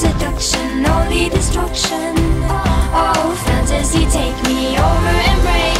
seduction, only destruction. Oh, fantasy, take me over and break.